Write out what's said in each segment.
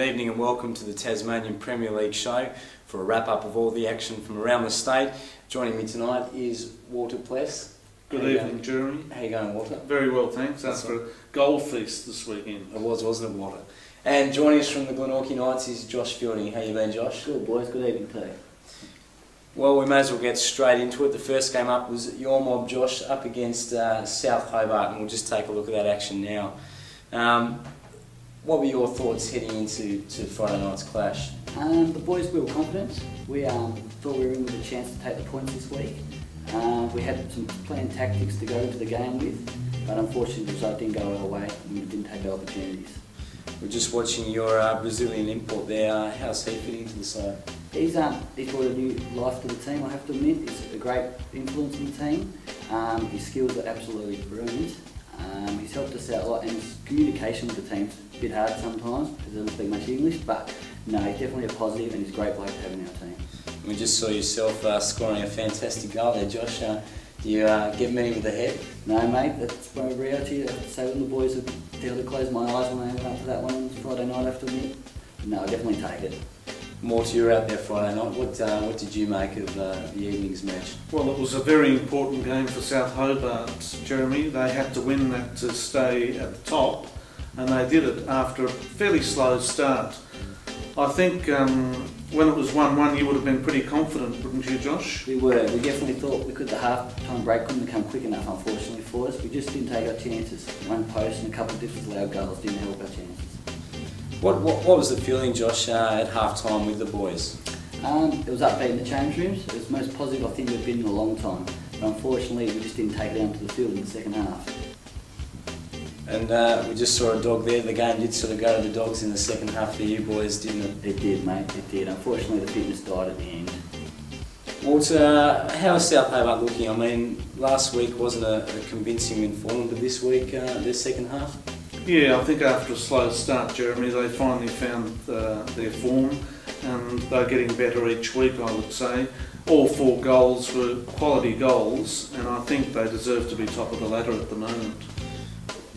Good evening and welcome to the Tasmanian Premier League show for a wrap up of all the action from around the state. Joining me tonight is Walter Pless. Good How evening, Jeremy. How you going, Walter? Very well, thanks. That's After a goal feast this weekend. It was, wasn't it, Walter? And joining us from the Glenorchy Knights is Josh Fielding. How you been, Josh? Good boys, good evening to you. Well, we may as well get straight into it. The first game up was your mob, Josh, up against uh, South Hobart, and we'll just take a look at that action now. Um, what were your thoughts heading into to Friday night's clash? Um, the boys we were confident. We um, thought we were in with a chance to take the points this week. Um, we had some planned tactics to go into the game with, but unfortunately the result didn't go our way and we didn't take the opportunities. We're just watching your uh, Brazilian import there. Uh, how's he fitting into the side? He's, um, he's brought a new life to the team, I have to admit. He's a great influence in the team. Um, his skills are absolutely brilliant. Um, he's helped us out a lot and his communication with the team's a bit hard sometimes because he doesn't speak much English, but no, he's definitely a positive and he's a great bloke to have in our team. We just saw yourself uh, scoring a fantastic goal there, Josh. Uh, do you uh, get many with the head? No, mate, that's my reality. I have say when the boys able to close my eyes when they went up to that one on Friday night after me. No, I definitely take it. Morty, you were out there Friday night. What uh, what did you make of uh, the evening's match? Well, it was a very important game for South Hobart, Jeremy. They had to win that to stay at the top, and they did it after a fairly slow start. I think um, when it was 1-1, you would have been pretty confident, wouldn't you, Josh? We were. We definitely thought we could. The half-time break couldn't come quick enough, unfortunately for us. We just didn't take our chances. One post and a couple of disallowed goals didn't help our chances. What what, what was the feeling, Josh, uh, at half time with the boys? Um, it was upbeat in the change rooms. It was the most positive I think we've been in a long time. But unfortunately, we just didn't take it down to the field in the second half. And uh, we just saw a dog there. The game did sort of go to the dogs in the second half for you boys, didn't it? It did, mate. It did. Unfortunately, the fitness died at the end. Walter, how is South Hobart looking? I mean, last week wasn't a, a convincing win for them, but this week, uh, their second half? Yeah, I think after a slow start, Jeremy, they finally found uh, their form, and they're getting better each week, I would say. All four goals were quality goals, and I think they deserve to be top of the ladder at the moment.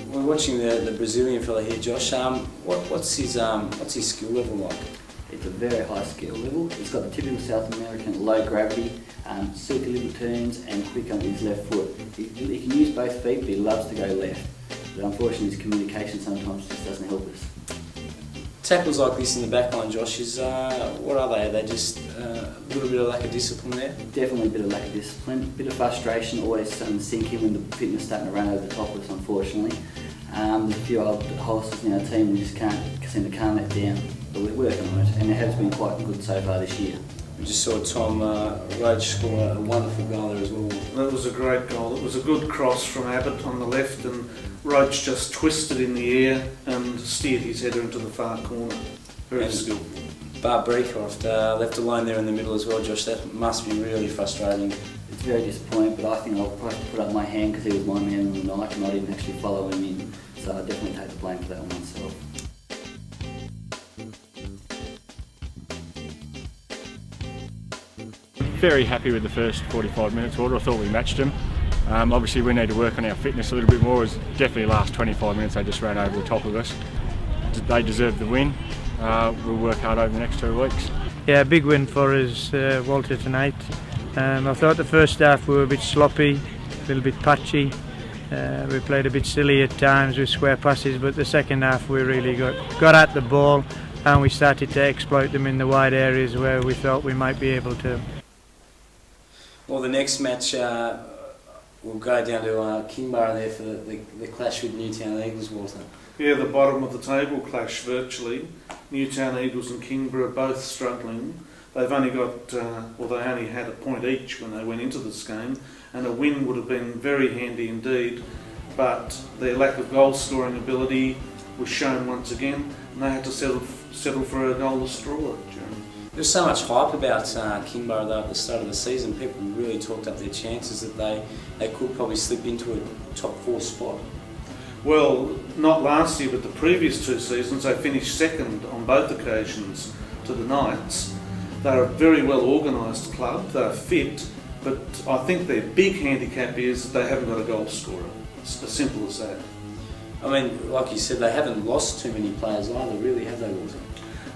We're watching the, the Brazilian fella here, Josh. Um, what, what's his um, what's his skill level like? It's a very high skill level. He's got the typical South American low gravity, um, silky little turns, and quick on his left foot. He, he can use both feet, but he loves to go left. But unfortunately, his communication sometimes just doesn't help us. Tackles like this in the back line, Josh, is uh, what are they? Are they just uh, a little bit of lack of discipline there? Definitely a bit of lack of discipline, a bit of frustration, always starting to sink in when the fitness starting to run over the top of us, unfortunately. Um, there's a few old horses in our team we just can't seem to calm that down, but we're working on it, and it has been quite good so far this year. We just saw Tom uh, Roach score a wonderful goal there as well. That was a great goal. It was a good cross from Abbott on the left, and Roach just twisted in the air and steered his header into the far corner. Very And- skillful. Bart Breecroft uh, left alone there in the middle as well, Josh. That must be really frustrating. It's very disappointing, but I think I'll probably put up my hand because he was my man on the night and I didn't actually follow him in. So I definitely take the blame for that one myself. Very happy with the first 45 minutes order. I thought we matched them. Um, obviously, we need to work on our fitness a little bit more. It was definitely last 25 minutes they just ran over the top of us. They deserve the win. Uh, we'll work hard over the next two weeks. Yeah, big win for us, uh, Walter, tonight. Um, I thought the first half we were a bit sloppy, a little bit patchy. Uh, we played a bit silly at times with square passes, but the second half we really got, got at the ball and we started to exploit them in the wide areas where we thought we might be able to. Well, the next match uh, will go down to uh, Kingborough there for the, the, the clash with Newtown Eagles, Walter. Yeah, the bottom of the table clash virtually. Newtown Eagles and Kingborough both struggling. They've only got, uh, well, they only had a point each when they went into this game, and a win would have been very handy indeed. But their lack of goal scoring ability was shown once again, and they had to settle, settle for a goalless draw. Jeremy. There's so much hype about uh, Kingborough though at the start of the season. People really talked up their chances that they, they could probably slip into a top four spot. Well, not last year, but the previous two seasons, they finished second on both occasions to the Knights. They're a very well organised club, they're fit, but I think their big handicap is that they haven't got a goal scorer. It's as simple as that. I mean, like you said, they haven't lost too many players either, really, have they, Walter?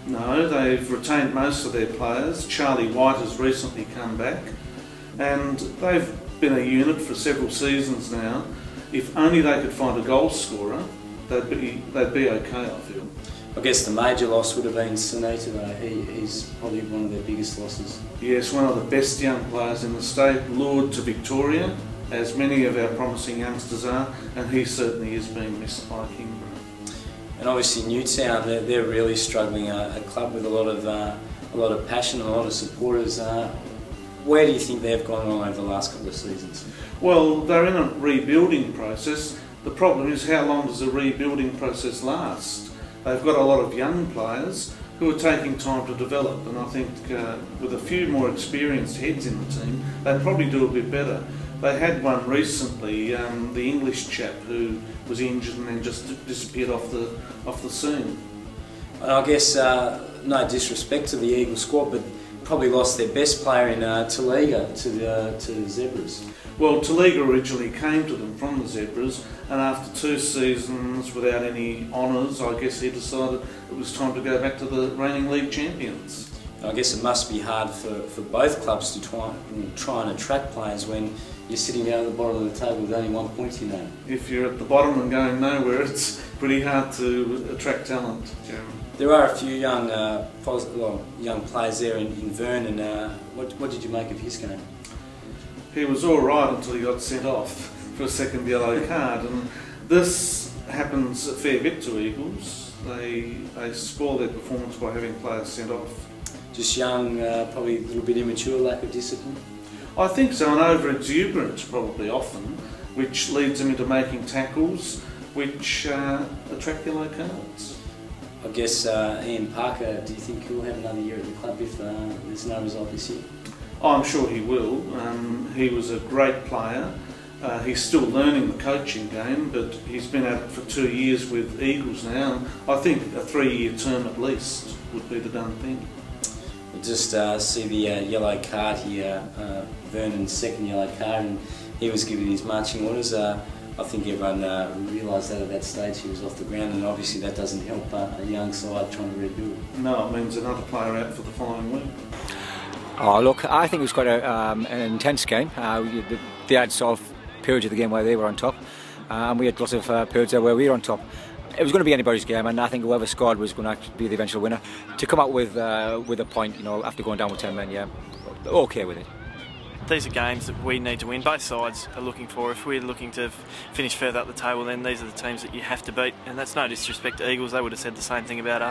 No, they've retained most of their players. Charlie White has recently come back, and they've been a unit for several seasons now. If only they could find a goal scorer, they'd be they'd be okay. I feel. I guess the major loss would have been Sunita though. He, he's probably one of their biggest losses. Yes, one of the best young players in the state, lured to Victoria, as many of our promising youngsters are, and he certainly is being missed by Kingborough. And obviously Newtown, they're, they're really struggling. Uh, a club with a lot of uh, a lot of passion, and a lot of supporters. Uh, where do you think they've gone wrong over the last couple of seasons? Well, they're in a rebuilding process. The problem is how long does the rebuilding process last? They've got a lot of young players who are taking time to develop, and I think uh, with a few more experienced heads in the team, they'd probably do a bit better. They had one recently, um, the English chap who was injured and then just disappeared off the off the scene. And I guess uh, no disrespect to the Eagle squad, but probably lost their best player in uh, Taliga to the uh, to the Zebras. Well, Taliga originally came to them from the Zebras, and after two seasons without any honours, I guess he decided it was time to go back to the reigning league champions. I guess it must be hard for, for both clubs to try, try and attract players when you're sitting down at the bottom of the table with only one point your name. If you're at the bottom and going nowhere, it's pretty hard to attract talent, Jeremy. There are a few young uh, well, young players there in, in Vernon. Uh, what, what did you make of his game? he was all right until he got sent off for a second yellow card. And this happens a fair bit to Eagles. They they spoil their performance by having players sent off. Just young, uh, probably a little bit immature, lack of discipline. I think so, and over exuberance probably often, which leads them into making tackles, which uh, attract yellow cards. I guess uh, Ian Parker, do you think he'll have another year at the club if uh, there's no result this year? I'm sure he will. Um, he was a great player. Uh, he's still learning the coaching game, but he's been at it for two years with Eagles now. And I think a three-year term at least would be the done thing. We'll just uh, see the uh, yellow card here, uh, Vernon's second yellow card, and he was given his marching orders. Uh, I think everyone uh, realised that at that stage he was off the ground, and obviously that doesn't help a young side trying to rebuild. No, it means another player out for the following week. Oh, look, I think it was quite a, um, an intense game. Uh, the, they had sort of periods of the game where they were on top, uh, and we had lots of uh, periods where we were on top. It was going to be anybody's game, and I think whoever scored was going to be the eventual winner. To come out with uh, with a point, you know, after going down with 10 men, yeah, okay with it. These are games that we need to win. Both sides are looking for. If we're looking to finish further up the table, then these are the teams that you have to beat. And that's no disrespect to Eagles; they would have said the same thing about us.